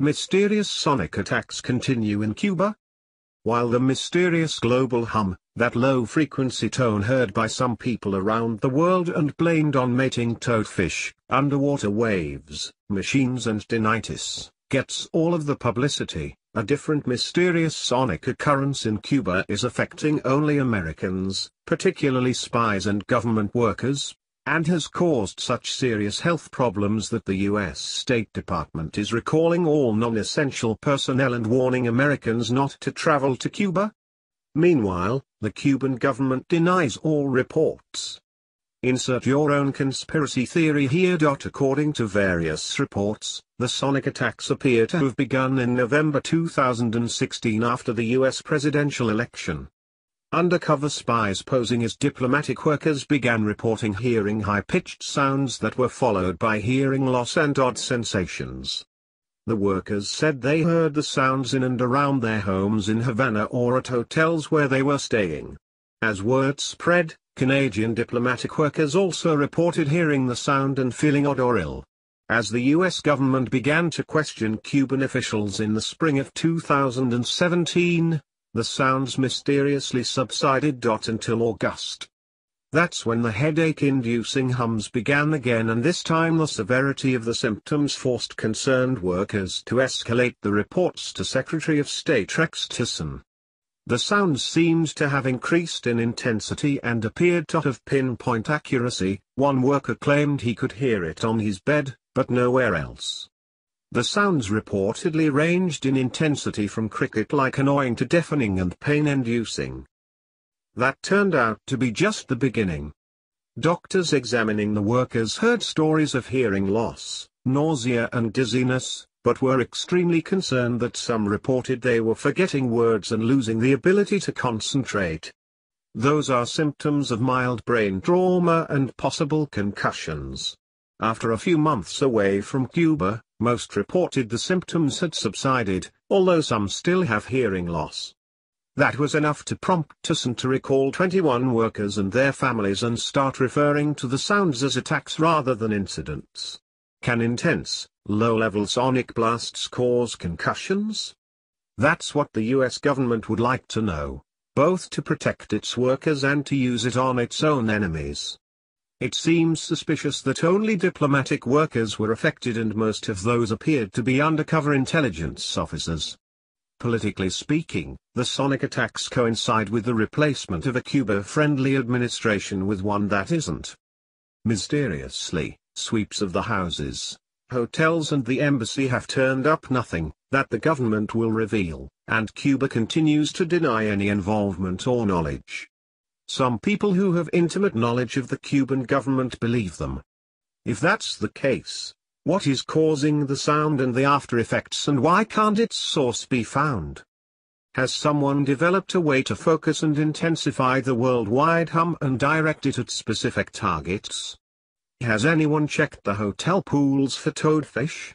Mysterious sonic attacks continue in Cuba. While the mysterious global hum, that low-frequency tone heard by some people around the world and blamed on mating toadfish, underwater waves, machines and tinnitus, gets all of the publicity, a different mysterious sonic occurrence in Cuba is affecting only Americans, particularly spies and government workers, and has caused such serious health problems that the U.S. State Department is recalling all non-essential personnel and warning Americans not to travel to Cuba. Meanwhile, the Cuban government denies all reports. Insert your own conspiracy theory here. According to various reports, the sonic attacks appear to have begun in November 2016 after the US presidential election. Undercover spies posing as diplomatic workers began reporting hearing high-pitched sounds that were followed by hearing loss and odd sensations. The workers said they heard the sounds in and around their homes in Havana or at hotels where they were staying. As word spread, Canadian diplomatic workers also reported hearing the sound and feeling odd or ill. As the US government began to question Cuban officials in the spring of 2017, the sounds mysteriously subsided. Until August. That's when the headache-inducing hums began again and this time the severity of the symptoms forced concerned workers to escalate the reports to Secretary of State Rex Tillerson. The sounds seemed to have increased in intensity and appeared to have pinpoint accuracy, one worker claimed he could hear it on his bed, but nowhere else. The sounds reportedly ranged in intensity from cricket-like annoying to deafening and pain-inducing. That turned out to be just the beginning. Doctors examining the workers heard stories of hearing loss, nausea and dizziness, but were extremely concerned that some reported they were forgetting words and losing the ability to concentrate. Those are symptoms of mild brain trauma and possible concussions. After a few months away from Cuba, most reported the symptoms had subsided, although some still have hearing loss. That was enough to prompt Tillerson to recall 21 workers and their families and start referring to the sounds as attacks rather than incidents. Can intense, low-level sonic blasts cause concussions? That's what the US government would like to know, both to protect its workers and to use it on its own enemies. It seems suspicious that only diplomatic workers were affected and most of those appeared to be undercover intelligence officers. Politically speaking, the sonic attacks coincide with the replacement of a Cuba-friendly administration with one that isn't. Mysteriously, sweeps of the houses, hotels and the embassy have turned up nothing, that the government will reveal, and Cuba continues to deny any involvement or knowledge. Some people who have intimate knowledge of the Cuban government believe them. If that's the case, what is causing the sound and the after effects and why can't its source be found? Has someone developed a way to focus and intensify the worldwide hum and direct it at specific targets? Has anyone checked the hotel pools for toadfish?